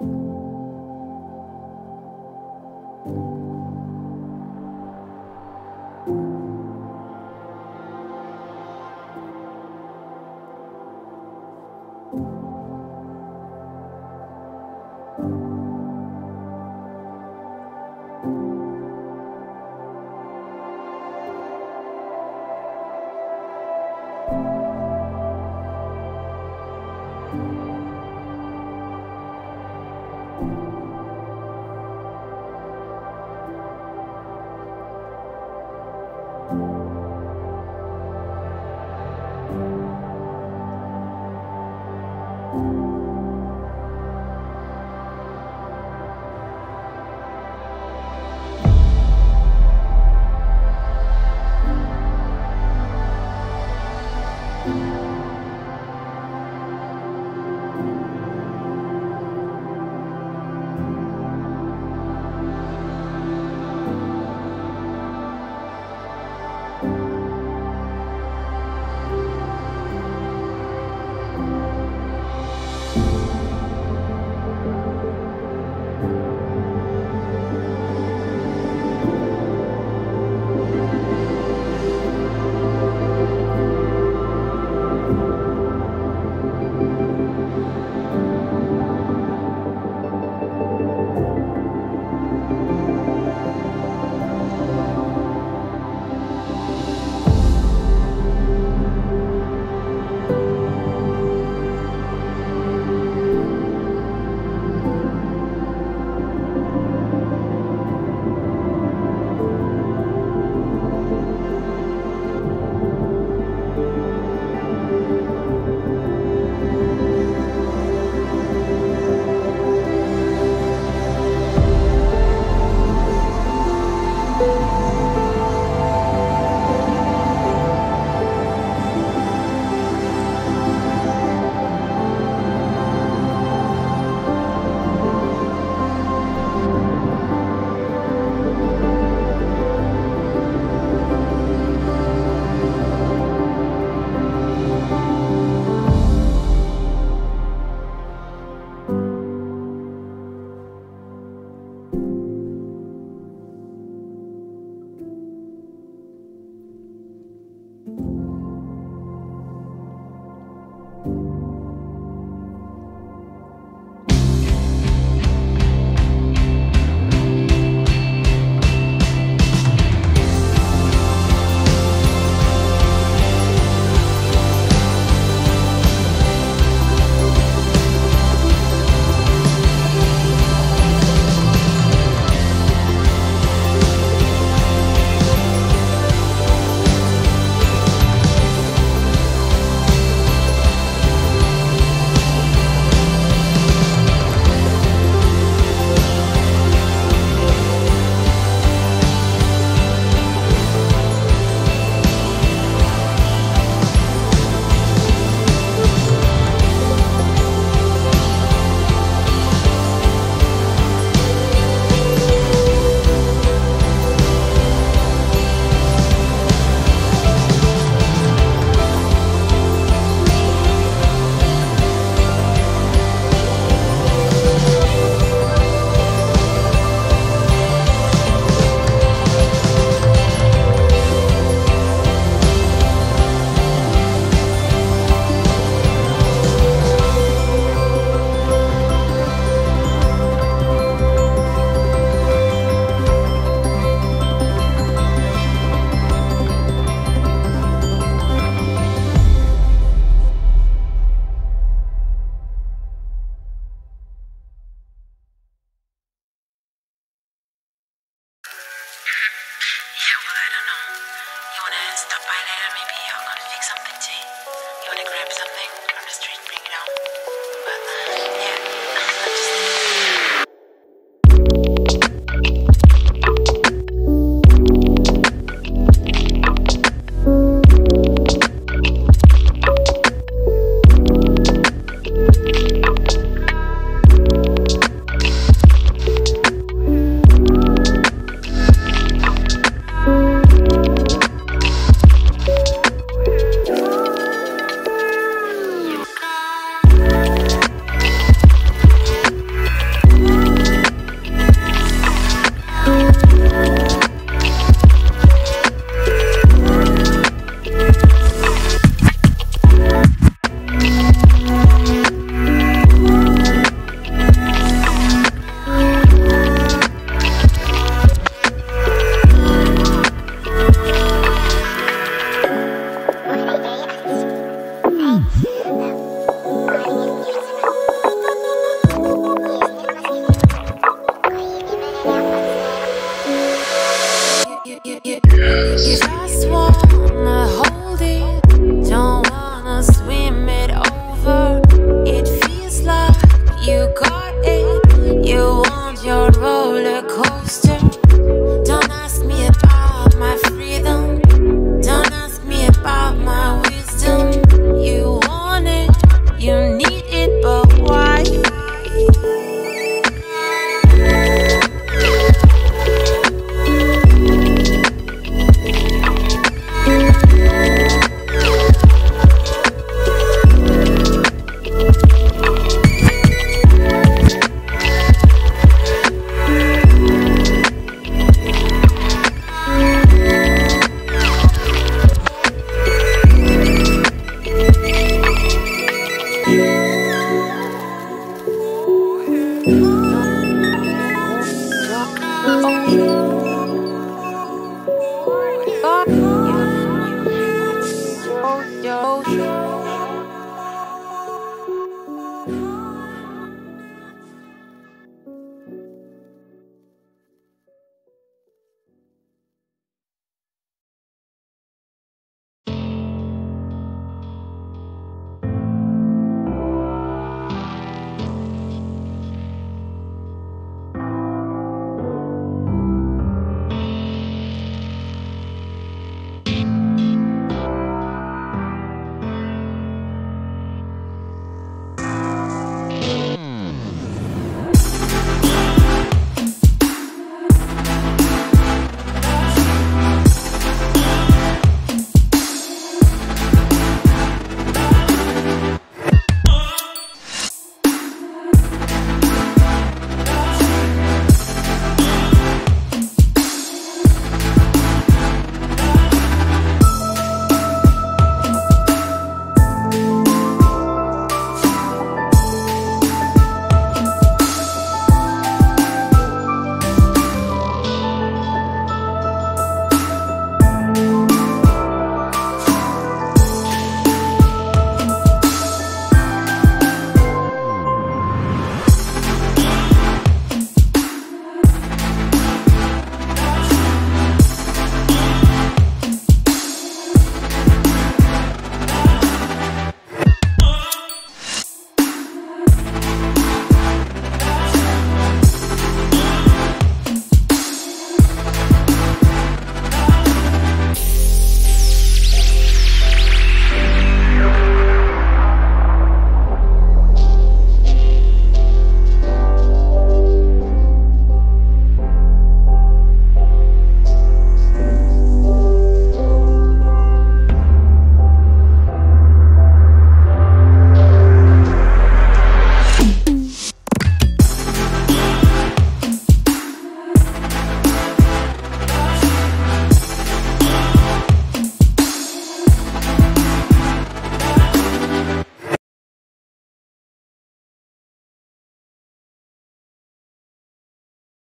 you